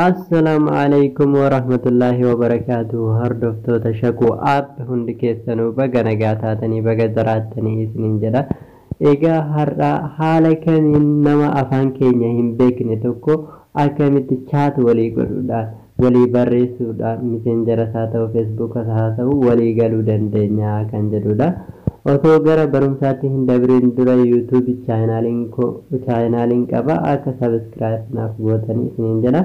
Assalaamu alaikum warahmatullaahi wabarakaatuhu hordoftoota shakuu app hundi keessanuu baga nagaa taatanii baga jiraattanii isiniin jedha. Egaa har'a haala kamiin nama afaan keenya hin beekne tokko akkamitti chaat walii godhuudhaan walii barreessuudhaan miseenjaras haa ta'u feesbuukas haa ta'u walii galuu dandeenya kan jedhudha. Osoo gara barumsaatti hin dabriin dura yuutuubii chaayinaaliin qaba akka sabiskiraayib naaf gootanii isiniin jedha.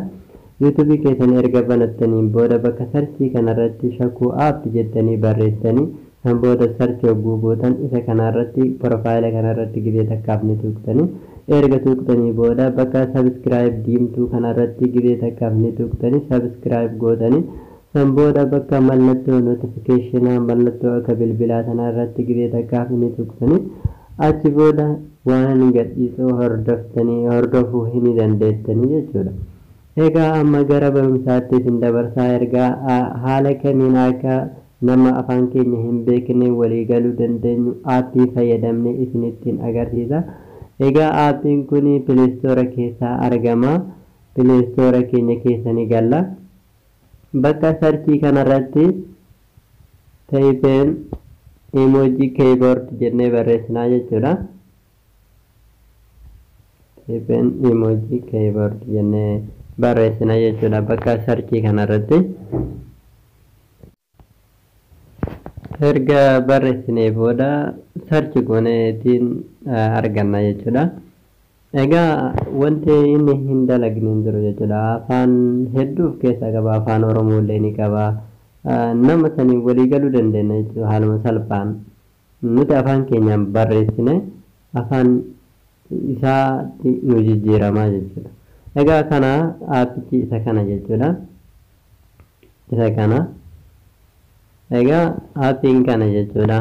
Yuutuubii keessan erga banattaniin booda bakka sarchii kanarratti shakuu app jettanii barreessanii kan booda sarchi hogguu gootan isa kanarratti profaayila kanarratti gibee takkaaf ni tuuqtanii erga tuuqtanii booda bakka sabiskiraayib diimtuu kanarratti gibee takkaaf ni tuuqtanii sabiskiraayib gootanii san booda bakka mallattoo nootifikeeshinaa mallattoo akka bilbilaa kanarratti gibee takkaaf ni tuuqtanii achi booda waan gadhiisoo hordoftanii hordofuu hin dandeettanii jechuudha. Egaa amma gara barumsaatti isin dabarsaa ergaa haala kamiin akka nama afaan keenya hin beekne walii galuu dandeenyu aappii fayyadamne isinittiin agarsiisa. Egaa aappiin kun pileestoora keessaa argama. Pileestoora keenya keessa ni galla. Bakka sarchii kanarratti taayipeen emoojii keeyboord jennee barreessinaa jechuudha. Taayipeen emoojii keeyboord jennee barreessina jechuudha bakka sarchii kanarratti erga barreessinee booda sarchi gooneetiin arganna jechuudha egaa wanti inni hin dalagne hin jiru jechuudha afaan hedduuf keessa qaba afaan oromoo illee ni qaba nama saniin walii galuu dandeenya jechuudha haaluma salphaan nuti afaan keenyaan barreessine afaan isaatti nu jijjiiramaa jechuudha egaa kana aappichi isa kana jechuudha. Isa kana. Egaa aappiin kana jechuudha.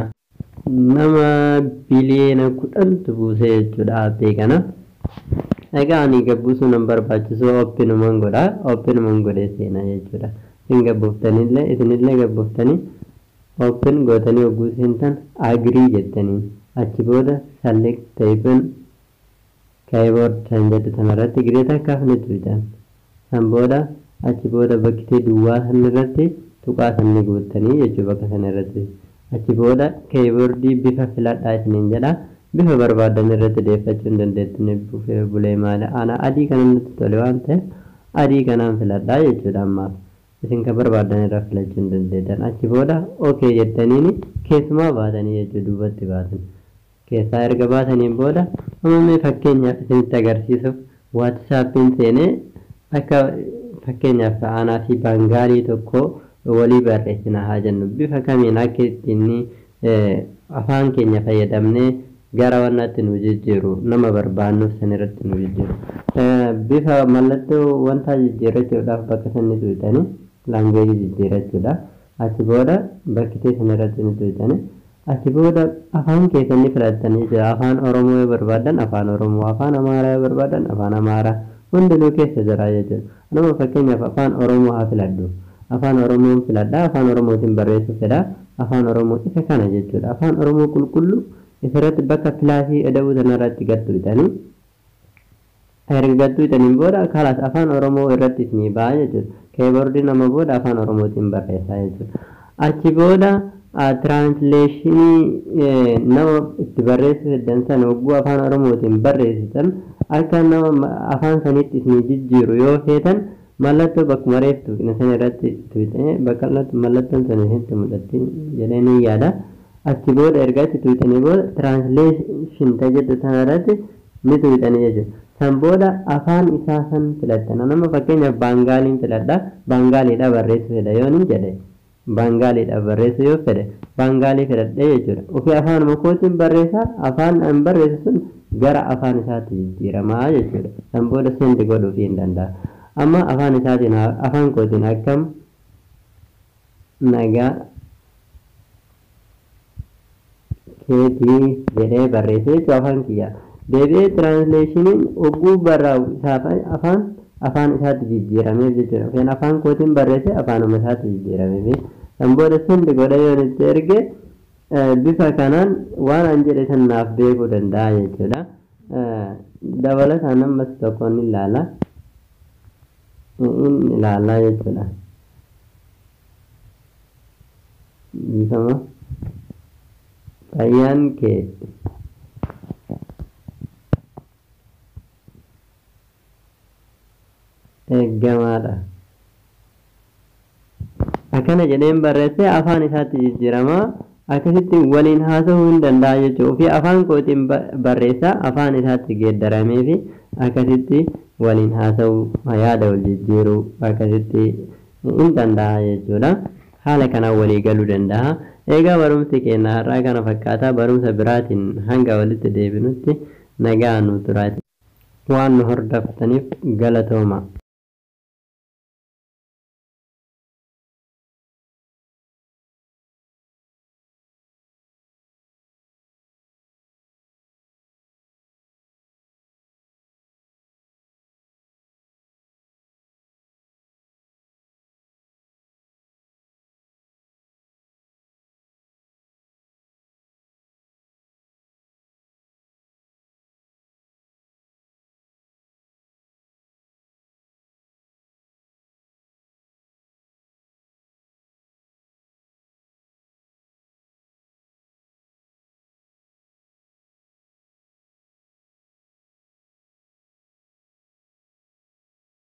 Nama biliyeena kudhantu buuse jechuudha aappii kana. Egaa ani gabbuusuu nan barbaachisu oppinuman godha. Oppinuman godhee seena jechuudha. Isin gabbuuftanillee isinillee gabbuuftanii oppin gootanii hogguu seentan agrii jettanii. Achi booda select taayipin keyboard kan jedhu kanarratti gireeta akkaaf ni tuutan san booda achi booda bakkitee duwwaa san irratti tuqaa san ni guuttanii jechuu bakka san irratti achi booda keyboardii bifa filadhaa isiniin jedha bifa barbaadan irratti deeffachuu hin dandeettu bufee bulee maali ana adii kana nutti tole waan ta'eef adii kanaan filadhaa jechuudha ammaaf isin kan barbaadan irra filachuu hin dandeettan. Achi booda okee jettaniini keessumaa baatanii jechuu duubatti baatan keessaa erga baataniin booda uumamee fakkeenyaaf isinitti agarsiisuuf waatisaappiin seenee akka fakkeenyaaf aanaa fi baangaalii tokko walii barreessina haa jennu. Bifa kamiin akka ittiin afaan keenya fayyadamnee gara wannaatti nu jijjiiru nama barbaannuuf san irratti nu jijjiiru. Bifa mallattoo wanta jijjiirrachuudhaaf bakka sanni tuutanii laangeejii jijjiirrachuudha achi booda bakkitee san irratti nu tuutanii achi booda afaan keessan ni filattanii jira afaan oromoo yoo barbaadan afaan oromoo afaan amaaraa yoo barbaadan afaan amaaraa hundinuu keessa jira jechuudha nama fakkeenyaaf afaan oromoo haa filadhu. Afaan oromoon filadha afaan oromootiin barreessuu fedha afaan oromoo isa kana jechuudha. Afaan oromoo qulqulluu isarratti bakka pilaasii eda'uu sanarratti gadduutanii erga gadduutaniin booda kalaas afaan oromoo irratti isinii ba'a jechuudha. Keeboordii nama booda afaan oromootiin barreessaa jechuudha. Achi booda tiraansleeshinii nama itti barreessuu heddan sana hogguu afaan oromootiin barreessitan akka nama afaan sanitti isinii jijjiiru yoo feetan mallattoo bakkuma reeftu san irratti tuutanii bakka mallattoon sun isinitti mul'atti jedhee ni yaada. Achi booda erga itti tuutanii booda tiraansleeshin jedhu sana irratti ni tuutanii jechuudha san booda afaan isaa san filattan nama fakkeenyaaf baangaaliin filadha. Baangaaliidha barreessuu fedha yoo nin jedhe baangaaliidha barreessu yoo fedhe baangaalii filadhee jechuudha. Ofii afaanuma kootiin barreessaa afaan an barreessu sun gara afaan isaatti jijjiiramaa jechuudha. San booda sendi godhuufii hin danda'a. Amma afaan isaatiin afaan kootiin akkam? Nagaa keetii jedhee barreesse jechuudha afaan kiyya. Deebi'ee tiraansleeshiniin hogguu barraa'u isaaf afaan afaan isaatti jijjiirameef jechuudha. Afaan kootiin barreesse afaanuma isaatti jijjiirameef godha yoo itti erge bifa kanaan waan an jedhe san naaf beekuu danda'a jechuudha dabalataan ammas tokkoon ilaala in ilaallaa jechuudha. Dhiifama. Fayyaan kee eeggamaadha. Akkana jedheen barreessee afaan isaatti jijjiirama. Akkasitti waliin haasa'uu hin danda'a jechuudha. Fi afaan kootiin barreessaa afaan isaatti geeddaramee fi akkasitti waliin haasa'uu yaada wal jijjiiruu akkasitti hin danda'a jechuudha. Haala kanaan walii galuu danda'a. Egaa barumsi keenya har'aa kana fakkaataa barumsa biraatiin hanga walitti deebinutti nagaa nu turaati. Waan nu hordoftaniif galatooma.